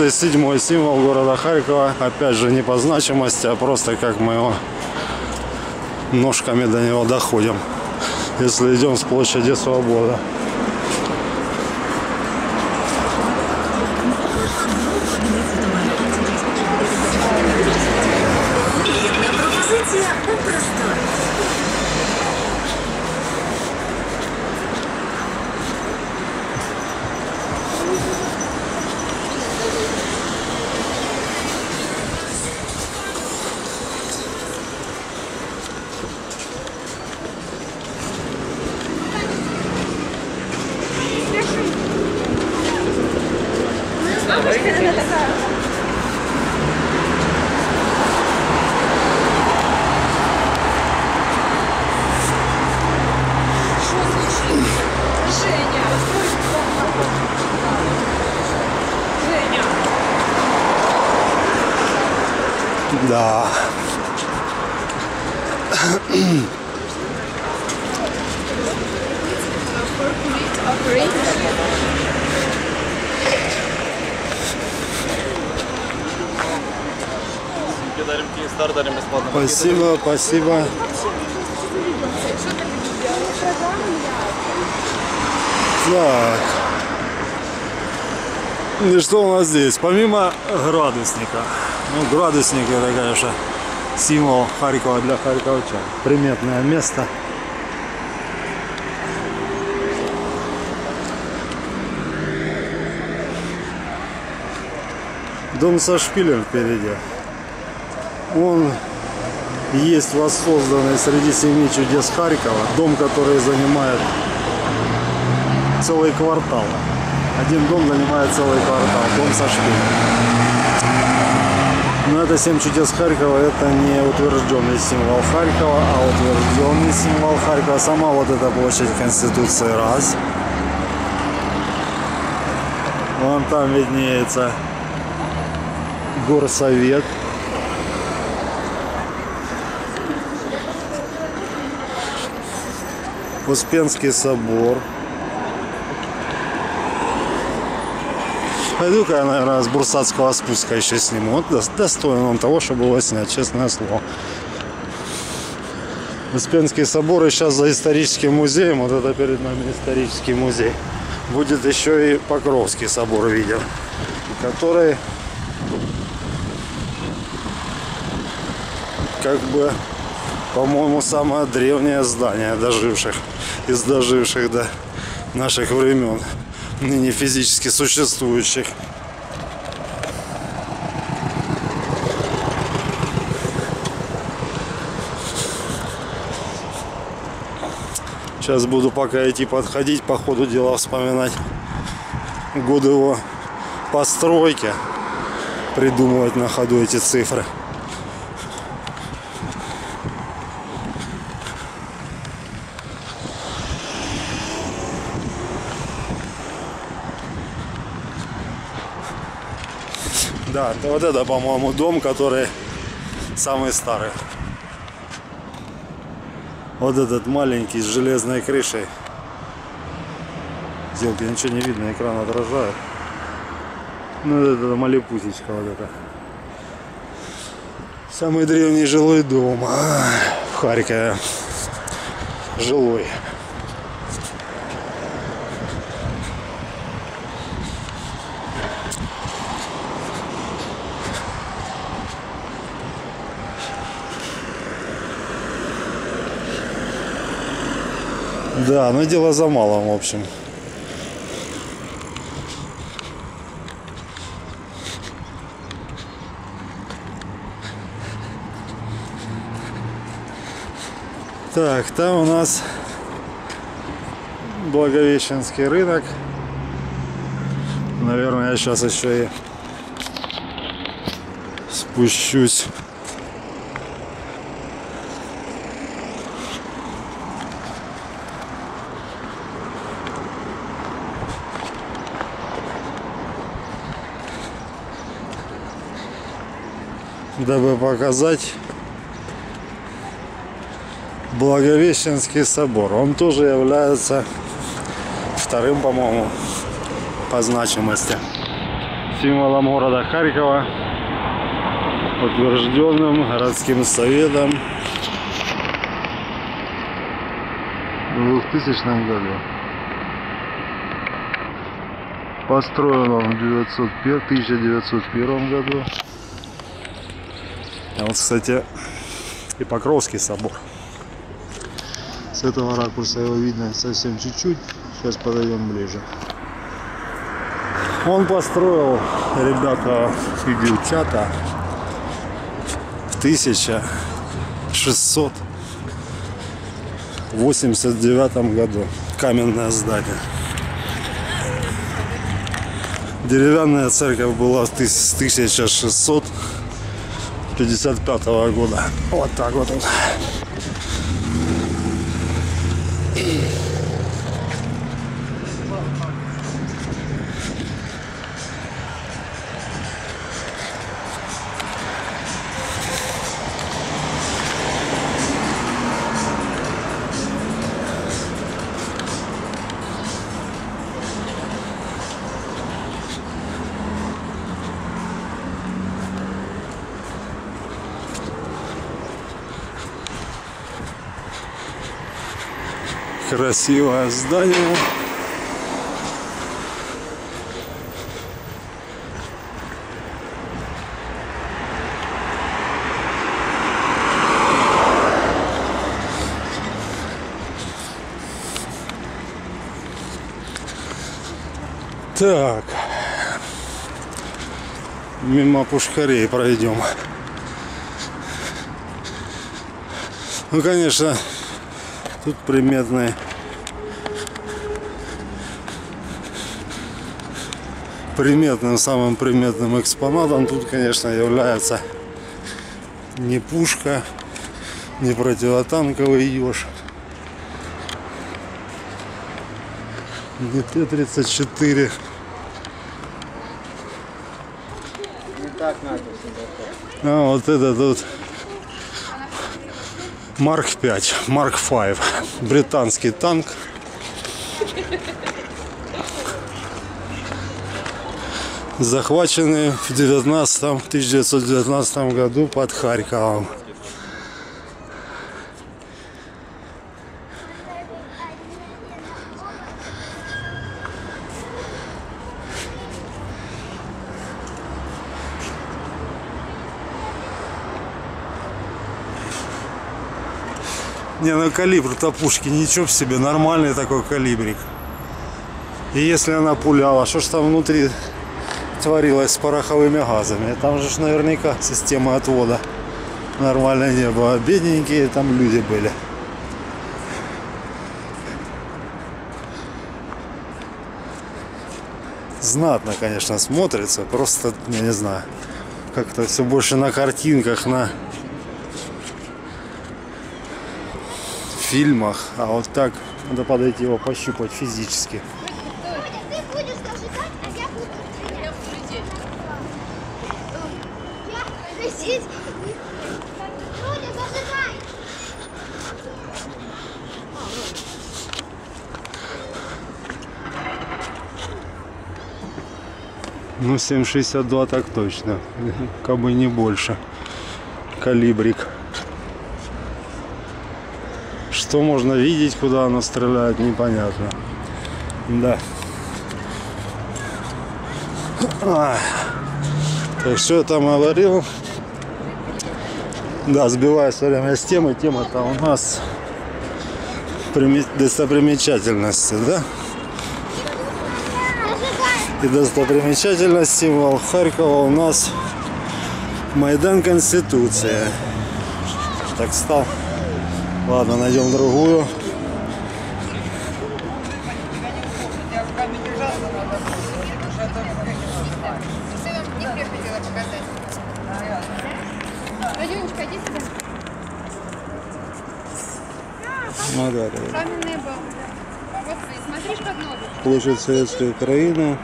37 символ города Харькова. Опять же не по значимости, а просто как мы его ножками до него доходим. Если идем с площади Свобода. Пропозиція у просторі. Женя. Женя. Да. Дарим Киевстар, дарим бесплатно. Спасибо, спасибо. Так. И что у нас здесь? Помимо градусника. Ну, градусник это, конечно, символ Харькова для харьковчан. Приметное место. Дом со шпилем впереди. Он есть воссозданный среди семи чудес Харькова. Дом, который занимает целый квартал. Один дом занимает целый квартал. Дом со шпилем. Но это семь чудес Харькова, это не утвержденный символ Харькова, а утвержденный символ Харькова. Сама вот эта площадь Конституции раз. Вон там виднеется горсовет. Успенский собор. Пойду-ка я, наверное, с Бурсатского спуска еще сниму. Вот дос- достоин он того, чтобы его снять, честное слово. Успенский собор и сейчас за историческим музеем, вот это перед нами исторический музей, будет еще и Покровский собор видел, который как бы, по-моему, самое древнее здание доживших, из доживших до наших времен, ныне физически существующих. Сейчас буду пока идти подходить, по ходу дела вспоминать годы его постройки, придумывать на ходу эти цифры. Да, это вот это, по-моему, дом, который самый старый. Вот этот маленький с железной крышей. Сделки ничего не видно, экран отражает. Ну это малепусечка вот это. Самый древний жилой дом а, в Харькове. Жилой. Да, но дело за малым, в общем. Так, там у нас Благовещенский рынок. Наверное, я сейчас еще и спущусь. Дабы показать Благовещенский собор. Он тоже является вторым, по-моему, по значимости. символом города Харькова, утвержденным городским советом в 2000 году. Построен он в 901 1901 году. А вот, кстати, и Покровский собор. С этого ракурса его видно совсем чуть-чуть. Сейчас подойдем ближе. Он построил, ребята, и девчата, в 1689 году. Каменное здание. Деревянная церковь была с 1655 года. Вот так вот. он. Красивое здание. Так. Мимо пушкарей пройдем. Ну, конечно, тут приметный приметным, самым приметным экспонатом тут, конечно, является не пушка, не противотанковый еж, не Т-34. А вот это тут Марк 5, Марк 5, британский танк. Захваченный в 19, 1919 году под Харьковом. Не, ну калибр-то пушки, ничего себе, нормальный такой калибрик. И если она пуляла, что ж там внутри творилось с пороховыми газами? Там же ж наверняка система отвода нормально не было. Бедненькие там люди были. Знатно, конечно, смотрится. Просто, я не знаю, как-то все больше на картинках, на фильмах, а вот так надо подойти его пощупать физически. Ну, 7,62 так точно. Как бы не больше. Калибрик. Что можно видеть, куда она стреляет, непонятно. Да. Так что я там говорил? Да, сбиваюсь все время с темы. Тема-то у нас достопримечательности, да? И достопримечательность символ Харькова у нас Майдан Конституции. Так стал. Ладно, найдем другую. Ну да, да. Каменные балки. Вот ты, смотришь под ноги. Площадь Советской Украины.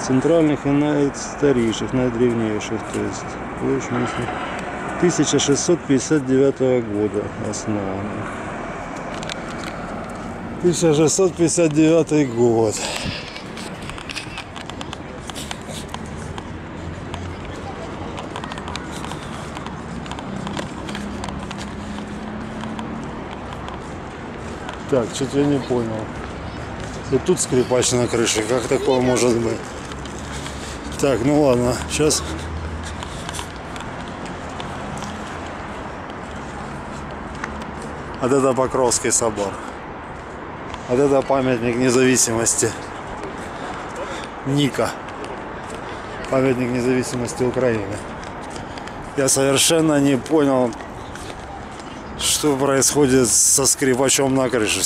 Центральных и наистарейших, наидревнейших, то есть мысли. 1659 года основана. 1659 год. Так, что-то я не понял. И тут скрипач на крыше. Как такое может быть? Так, ну ладно, сейчас Вот это Покровский собор. Вот это памятник независимости. Ника. Памятник независимости Украины. Я совершенно не понял, что происходит со скрипачом на крыше.